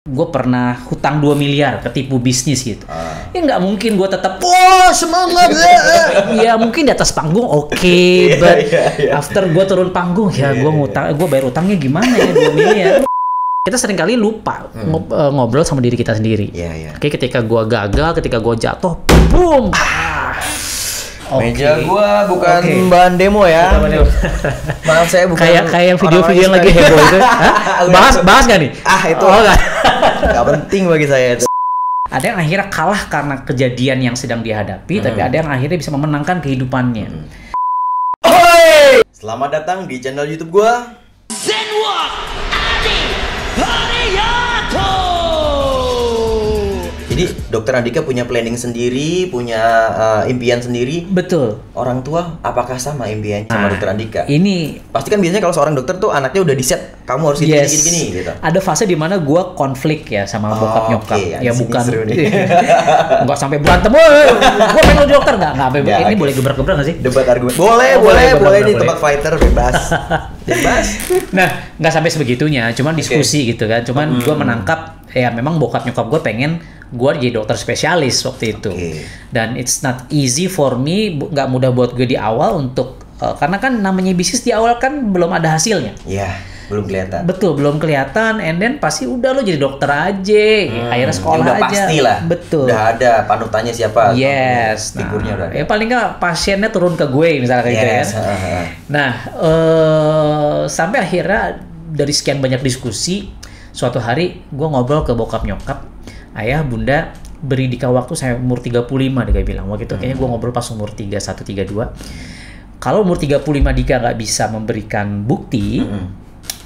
gue pernah hutang 2 miliar ketipu bisnis gitu. Ah. Ya nggak mungkin gue tetap wah semangat ya. ya mungkin di atas panggung oke, Iya, but iya, iya. after gue turun panggung ya gue ngutang, gue bayar utangnya gimana ya 2 miliar. Kita sering kali lupa ngob- eh, ngobrol sama diri kita sendiri. Hmm. Iya, iya. Oke, ketika gue gagal, ketika gue jatuh, boom. Ah. Oke. Meja gua bukan Oke. bahan demo ya. Maaf saya bukan kayak kayak yang video-video yang lagi heboh itu. Bahas bahas gak nih? Ah, itu. Oh, nggak. Gak penting bagi saya itu. ada yang akhirnya kalah karena kejadian yang sedang dihadapi, Hmm. tapi ada yang akhirnya bisa memenangkan kehidupannya. Oi! Selamat datang di channel YouTube gua. Zenwalk Adi Hariyato. Jadi dokter Andika punya planning sendiri, punya uh, impian sendiri. Betul. Orang tua apakah sama impiannya sama Nah, dokter Andika? Ini Pasti kan biasanya kalau seorang dokter tuh anaknya udah di set, kamu harus gini yes. gini gini gitu. Ada fase di mana gue konflik ya sama Oh, bokap nyokap. oke, ya sini bukan seru nih. nggak sampai berantem. Gue pengen jadi dokter nggak nggak sampai. Ini oke. boleh gebrak-gebrak nggak sih? Debat argumen. Boleh, Oh, boleh, boleh, boleh di tempat fighter bebas. bebas. Nah, nggak sampai sebegitunya, cuman diskusi gitu kan. Cuman Hmm. gue menangkap ya memang bokap nyokap gue pengen gue jadi dokter spesialis waktu itu. Dan it's not easy for me, nggak mudah buat gue di awal untuk eh, karena kan namanya bisnis di awal kan belum ada hasilnya. Ya, belum kelihatan. Betul, belum kelihatan. And then pasti udah lo jadi dokter aja, akhirnya sekolah Hmm, udah aja. pasti lah. Betul. Udah ada panutannya siapa? Yes, Figurnya udah ada. Ya paling nggak pasiennya turun ke gue misalnya kayak gitu ya. Yes, heeh. Nah, eh sampai akhirnya dari sekian banyak diskusi, suatu hari gue ngobrol ke bokap nyokap, ayah, bunda, beri Dika waktu saya umur 35 Dika bilang. Waktu itu kayaknya gue ngobrol pas umur 31, 32. Kalau umur 35 Dika nggak bisa memberikan bukti,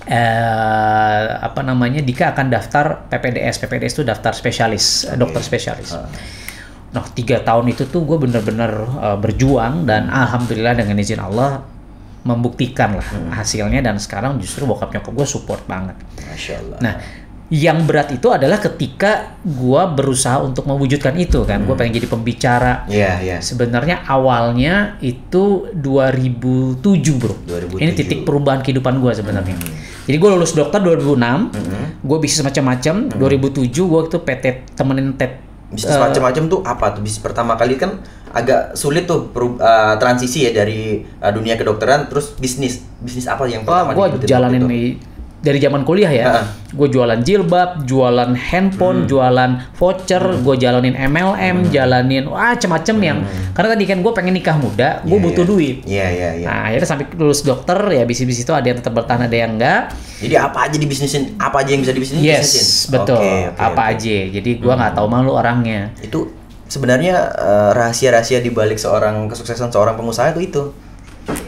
eh, apa namanya, Dika akan daftar PPDS. PPDS itu daftar spesialis, eh, dokter spesialis. Nah, tiga tahun itu tuh gue bener-bener uh, berjuang dan alhamdulillah dengan izin Allah membuktikan lah hasilnya dan sekarang justru bokap nyokap gue support banget. Masya Allah. Nah, yang berat itu adalah ketika gue berusaha untuk mewujudkan itu kan, gue pengen jadi pembicara. Iya, iya. Sebenarnya awalnya itu 2007 bro. 2007. Ini titik perubahan kehidupan gue sebenarnya. Jadi gue lulus dokter 2006, gue bisnis macam-macam. 2007 gue itu PT temenin TED Bisnis Eh, macam-macam tuh apa tuh? Bisnis pertama kali kan agak sulit tuh peru- uh, transisi ya dari uh, dunia kedokteran terus bisnis. Bisnis apa yang pertama gue jalanin itu? Di- dari zaman kuliah ya. Heeh. Gue jualan jilbab, jualan handphone, jualan voucher, gue jalanin MLM, jalanin wah macem-macem yang karena tadi kan gue pengen nikah muda, gue Iya, butuh iya. duit. Iya, iya, iya. Nah, akhirnya sampai lulus dokter ya bisnis-bisnis itu ada yang tetap bertahan, ada yang enggak. Jadi apa aja di bisnisin? Apa aja yang bisa dibisnisin? Yes, bisnisin? betul. Oke, oke, Apa oke. aja. Jadi gue nggak tahu malu orangnya. Itu sebenarnya uh, rahasia-rahasia di balik seorang kesuksesan seorang pengusaha itu itu.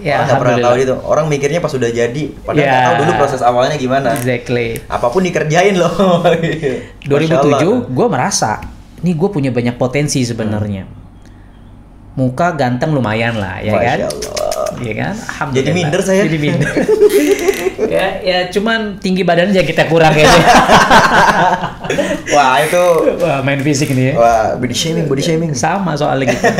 Ya, Orang nggak pernah tahu itu. Orang mikirnya pas sudah jadi, padahal Ya. nggak tahu dulu proses awalnya gimana. Exactly. Apa pun dikerjain loh. Masya Allah. 2007 gue merasa nih gue punya banyak potensi sebenarnya. Muka ganteng lumayan lah ya kan. Masya Allah. Iya kan? Jadi minder saya. Jadi minder. ya, ya cuman tinggi badan aja kita kurang ya. Wah itu Wah, main fisik nih ya. wah body shaming, body shaming. Sama soalnya gitu.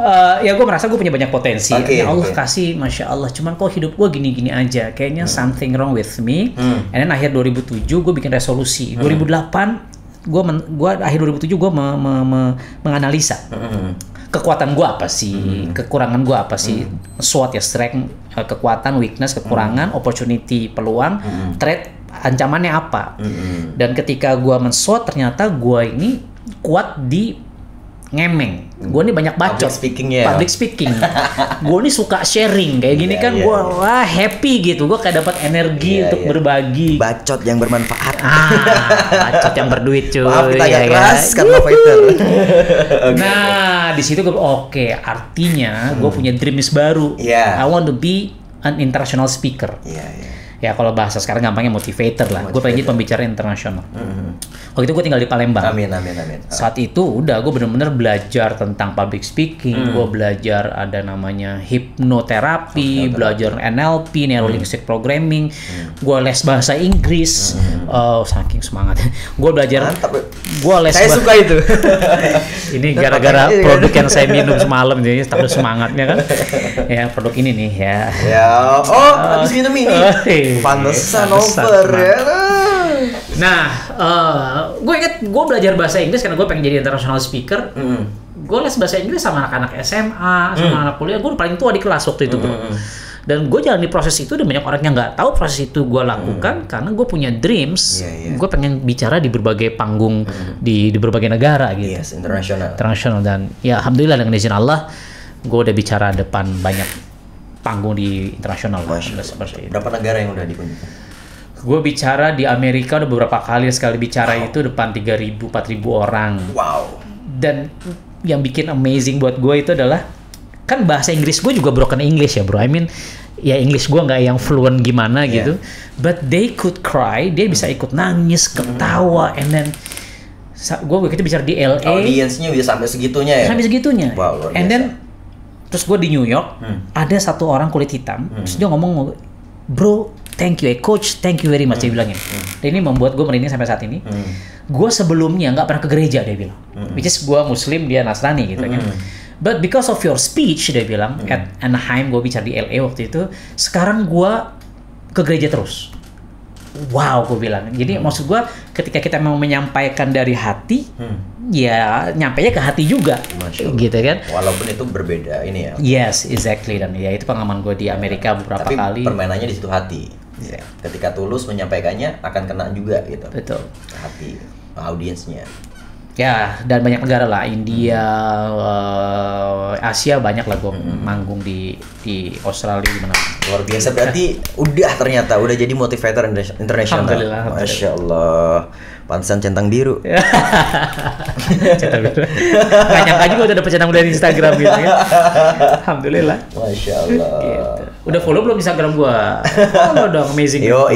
Eh, ya gue merasa gue punya banyak potensi. Oke, ya Allah oke. kasih, masya Allah. Cuman kok hidup gue gini-gini aja. Kayaknya something wrong with me. Hmm. And then akhir 2007 gue bikin resolusi. 2008 gue gua akhir 2007 gue me, me- me- menganalisa Hmm. Kekuatan gue apa sih, kekurangan gue apa sih, SWOT ya strength, eh, kekuatan, weakness, kekurangan, opportunity, peluang, threat, ancamannya apa. Hmm. Dan ketika gua men-SWOT ternyata gua ini kuat di ngemeng. Gua ini banyak bacot. Public speaking ya. Public speaking. gua ini suka sharing kayak gini Iya, kan iya, gua iya. wah happy gitu. Gua kayak dapat energi Iya, untuk iya. berbagi. Bacot yang bermanfaat. ah, bacot yang berduit cuy. Maaf kita agak ya keras karena fighter. Nah, di situ gue oke, artinya gue punya dreams baru. Hmm. Iya. I want to be an international speaker. Iya, iya. Ya kalau bahasa sekarang gampangnya motivator lah. Gue pengen jadi pembicara internasional. Hmm. Waktu itu gue tinggal di Palembang. Amin, amin, amin. Saat itu udah gue bener-bener belajar tentang public speaking, Hmm. gue belajar ada namanya hipnoterapi, belajar NLP, neuro linguistic programming, Hmm. gue les bahasa Inggris, oh saking semangat, gue belajar, Mantap. gue les Saya suka itu. ini gara-gara produk yang saya minum semalam jadi terus semangatnya kan, ya produk ini nih ya. ya, oh, habis minum ini. Oh, iya. Pantesan, over ya. Nah, gue inget gue belajar bahasa Inggris karena gue pengen jadi international speaker. Mm. Gue les bahasa Inggris sama anak-anak SMA, sama anak kuliah. Gue paling tua di kelas waktu itu, bro. Dan gue jalani proses itu dan banyak orang yang nggak tahu proses itu gue lakukan karena gue punya dreams. Iya, iya. Gue pengen bicara di berbagai panggung di di berbagai negara gitu. Yes, internasional. Internasional dan ya alhamdulillah dengan izin Allah gue udah bicara depan banyak panggung di internasional Masya Allah. seperti itu. Berapa negara yang udah dikunjungi? Gue bicara di Amerika udah beberapa kali sekali bicara itu depan 3.000 4.000 orang. Wow. Dan yang bikin amazing buat gue itu adalah kan bahasa Inggris gue juga broken English ya bro. I mean ya English gue nggak yang fluent gimana Yeah. gitu. But they could cry, dia bisa ikut nangis, ketawa, and then gue waktu itu bicara di LA Audiensnya bisa sampai segitunya ya? sampai segitunya. Wow, And biasa. then terus gue di New York Hmm. ada satu orang kulit hitam, terus dia ngomong, bro, thank you, eh, coach, thank you very much dia bilangin. Dan ini membuat gue merinding sampai saat ini. Hmm. Gue sebelumnya nggak pernah ke gereja dia bilang, which is gue Muslim dia Nasrani gitu kan. But because of your speech dia bilang at Anaheim gue bicara di LA waktu itu, sekarang gue ke gereja terus. Wow, gue bilang. Jadi maksud gue ketika kita mau menyampaikan dari hati, ya nyampainya ke hati juga, gitu kan? Walaupun itu berbeda ini ya. Yes, exactly dan ya itu pengalaman gue di Amerika beberapa Tapi kali. permainannya di situ hati. Iya. Ketika tulus menyampaikannya akan kena juga gitu. Betul. Hati audiensnya. Ya dan banyak negara lah, India, eh, Asia banyak lah gue manggung di di Australia di mana. Luar biasa berarti udah ternyata udah jadi motivator inter- internasional. Alhamdulillah, alhamdulillah. Masya Allah. Pantesan centang biru. Cetak biru. Gak nyangka juga udah dapet centang dari Instagram gitu kan. Alhamdulillah. Masya Allah. Gitu. Udah follow belum Instagram gua? Follow dong, amazing. Yo,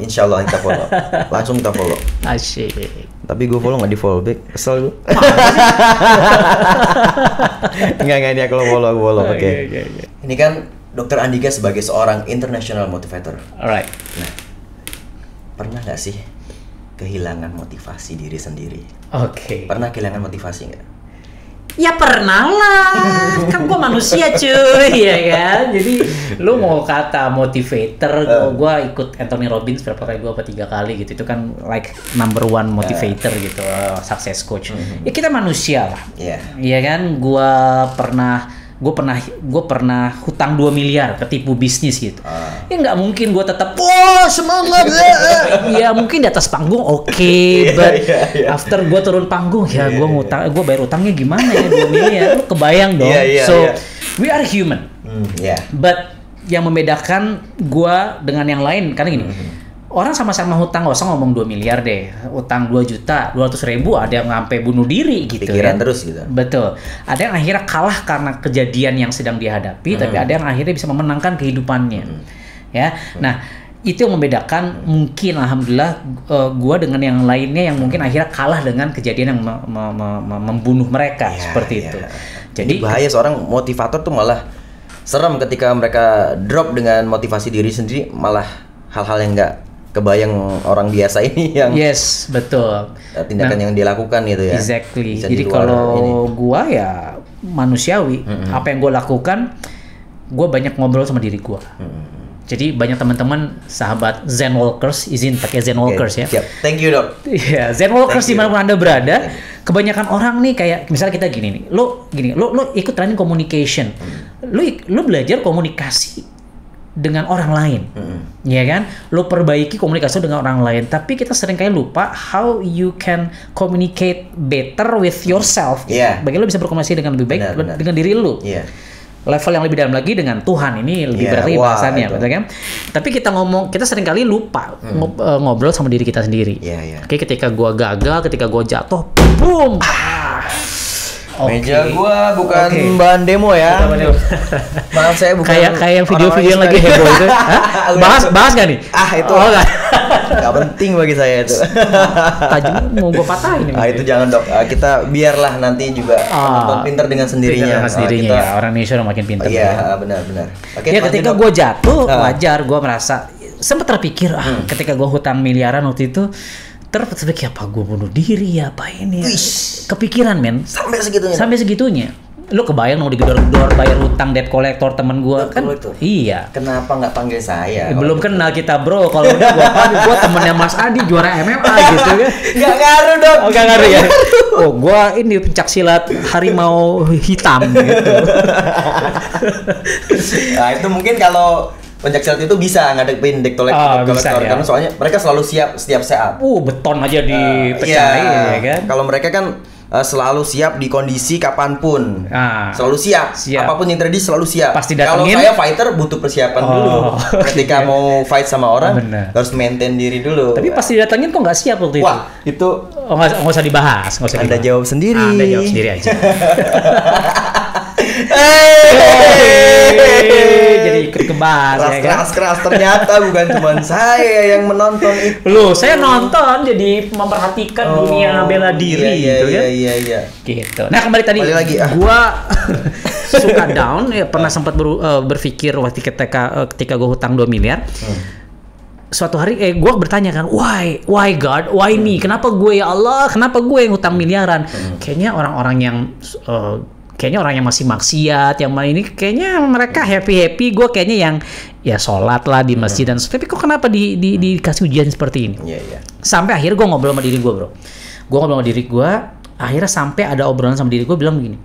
insya Allah kita follow. Langsung kita follow. Asyik. Tapi gue follow nggak di follow back, kesel gue. Enggak enggak dia kalau follow aku follow. Oke. Oke, oke, oke. Ini kan Dokter Andika sebagai seorang international motivator. Alright. Nah, pernah nggak sih kehilangan motivasi diri sendiri? Oke. Pernah kehilangan motivasi nggak? Ya pernah lah, kan gua manusia cuy, ya kan. Jadi lu mau kata motivator, gua, gua ikut Anthony Robbins berapa kali dua apa tiga kali gitu, itu kan like number one motivator gitu, uh, success coach. Ya kita manusia lah, Iya. Iya kan, gua pernah gue pernah gue pernah hutang 2 miliar ketipu bisnis gitu. Ah. Ya nggak mungkin gue tetap wah semangat. ya mungkin di atas panggung oke, Iya, but iya, iya. after gue turun panggung ya Iya, gue ngutang, gue bayar utangnya gimana ya 2 miliar? Lu kebayang dong. Iya, iya, so iya. we are human, Hmm, ya. but yang membedakan gua dengan yang lain karena gini. Hmm. Orang sama-sama hutang, gak usah ngomong 2 miliar deh. Utang 2 juta, 200 ribu, ada yang sampai bunuh diri gitu Pikiran kan. terus gitu. Betul. Ada yang akhirnya kalah karena kejadian yang sedang dihadapi, tapi Hmm. ada yang akhirnya bisa memenangkan kehidupannya. Ya. Nah, itu yang membedakan mungkin alhamdulillah eh, gua dengan yang lainnya yang mungkin akhirnya kalah dengan kejadian yang me- me- me- me- membunuh mereka Ya, seperti ya. itu. Jadi Jadi bahaya seorang motivator tuh malah serem ketika mereka drop dengan motivasi diri sendiri malah hal-hal yang nggak kebayang orang biasa ini yang yes, betul. eh, tindakan yang dilakukan gitu ya. Exactly. Bisa di Jadi kalau ini. gua ya manusiawi, apa yang gua lakukan, gua banyak ngobrol sama diri gua. Jadi banyak teman-teman sahabat Zen Walkers izin pakai Zen Walkers ya. Siap. Thank you, Dok. Iya, Zen Walkers di mana pun anda berada, kebanyakan orang nih kayak misalnya kita gini nih, lo gini, lo lo ikut training communication, lo ik- lo belajar komunikasi dengan orang lain, ya kan? Lo perbaiki komunikasi dengan orang lain, tapi kita sering kayak lupa how you can communicate better with yourself. Iya. Bagaimana lo bisa berkomunikasi dengan lebih baik Benar, benar. dengan diri lo Iya. level yang lebih dalam lagi dengan Tuhan ini lebih berat lagi wah, bahasannya, betul kan? Tapi kita ngomong, kita sering kali lupa ngob- eh, ngobrol sama diri kita sendiri. Iya, iya. Oke, ketika gua gagal, ketika gua jatuh, boom. Ah. Oke. Meja gua bukan Oke. bahan demo ya. Bukan bahan demo. Maaf saya bukan kayak kayak yang video-video yang lagi heboh itu. Hah? Bahas bahas gak nih? Ah, itu. Oh, enggak. Nggak penting bagi saya itu. Tajam mau gua patahin ini. Ah itu jangan dok. Ah, kita biarlah nanti juga Ah. penonton pinter dengan sendirinya. Pintar dengan Ah, sendirinya kita- ya. Orang Indonesia udah makin pintar. Iya benar-benar. Oke. ya ketika gue jatuh Ah. wajar gue merasa sempat terpikir ah Hmm. ketika gue hutang miliaran waktu itu terpikir apa gue bunuh diri ya apa ini ya. Kepikiran men sampai segitunya. sampai segitunya Lu kebayang mau digedor-gedor bayar hutang debt collector temen gua Debt kan? collector? Iya. Kenapa nggak panggil saya? Eh, belum kenal kita bro. Kalau udah gua panggil gua temennya Mas Adi juara MMA gitu kan. Nggak ngaruh dong. Oh gak ngaruh ya? Oh gua ini pencak silat harimau hitam gitu. Nah itu mungkin kalau pencaksilat itu bisa ngadepin deck collector, Ah, deck bisa ya. karena soalnya mereka selalu siap setiap saat. Uh beton aja Iya, dipecahin ya kan. Kalau mereka kan uh, selalu siap di kondisi kapan pun. Ah. Selalu siap. Siap. Apa pun yang terjadi selalu siap. Pasti Kalau saya fighter butuh persiapan Oh. dulu. Ketika mau fight sama orang Bener. harus maintain diri dulu. Tapi pas didatengin kok nggak siap waktu itu. wah itu Oh, nggak nggak usah dibahas, nggak usah Anda dibahas. jawab sendiri. Anda jawab sendiri aja. Hey! Ikut kebas keras ya kan. keras keras ternyata bukan cuma saya yang menonton itu. Loh, saya nonton jadi memperhatikan dunia bela diri iya, iya, gitu kan. Iya iya iya. Gitu. Nah, kembali tadi Kembali lagi, ah. gua suka down ya pernah sempat ber- eh, berpikir waktu ketika eh, ketika gua hutang 2 miliar. Suatu hari eh gua bertanya kan, "Why? Why God? Why me? Kenapa gue ya Allah? Kenapa gue yang hutang miliaran?" Kayaknya orang-orang yang eh, kayaknya orang yang masih maksiat yang main ini kayaknya mereka happy happy gue kayaknya yang ya sholat lah di masjid dan tapi kok kenapa di, di, dikasih ujian seperti ini? Iya iya. sampai akhirnya gue ngobrol sama diri gue bro. Gue ngobrol sama diri gue akhirnya sampai ada obrolan sama diri gue bilang begini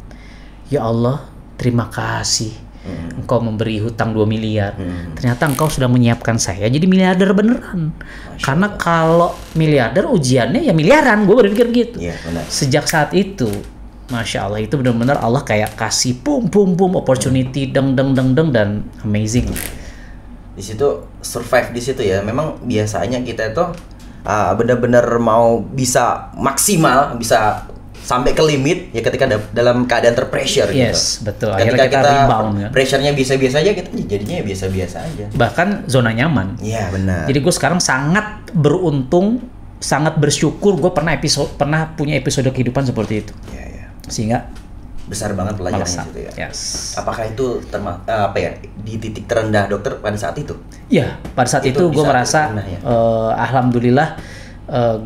ya Allah terima kasih engkau memberi hutang 2 miliar. Ternyata engkau sudah menyiapkan saya jadi miliarder beneran. Karena kalau miliarder ujiannya ya miliaran. Gue berpikir gitu. Iya benar. sejak saat itu Masya Allah itu benar-benar Allah kayak kasih pum pum pum opportunity deng deng deng deng dan amazing di situ survive di situ ya memang biasanya kita itu ah, benar-benar mau bisa maksimal bisa sampai ke limit ya ketika da- dalam keadaan terpressure Yes, gitu. betul. Ketika Akhirnya kita, kita rebound, kan. pressure-nya biasa-biasa aja kita jadinya ya biasa-biasa aja. bahkan zona nyaman Iya benar. Jadi gue sekarang sangat beruntung, sangat bersyukur gue pernah episode pernah punya episode kehidupan seperti itu. Iya. Sehingga Besar banget pelajarannya itu ya. Yes. Apakah itu terma eh, apa ya di titik terendah dokter pada saat itu? Ya, pada saat Itu itu, gue merasa pernah ya? eh, alhamdulillah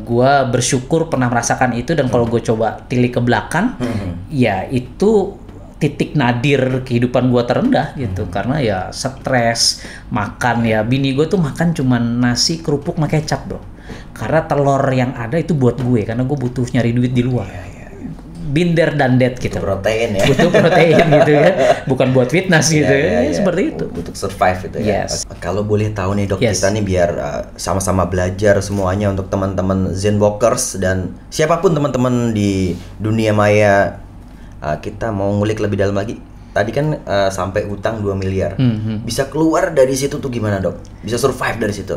gue bersyukur pernah merasakan itu dan kalau gue coba tilik ke belakang, Hmm. ya itu titik nadir kehidupan gue terendah gitu Hmm. karena ya stres makan ya bini gue tuh makan cuman nasi kerupuk sama kecap bro karena telur yang ada itu buat gue karena gue butuh nyari duit di luar Iya, binder dan dead gitu Itu protein ya. butuh protein gitu kan bukan buat fitness gitu Iya, ya, iya, iya. seperti itu Untuk survive itu ya. Yes. Kalau boleh tahu nih dok, Yes. kita nih biar uh, sama-sama belajar semuanya untuk teman-teman Zenwalkers dan siapa pun teman-teman di dunia maya, uh, kita mau ngulik lebih dalam lagi. Tadi kan uh, sampai hutang 2 miliar. Mhm. Bisa keluar dari situ tuh gimana dok? Bisa survive dari situ?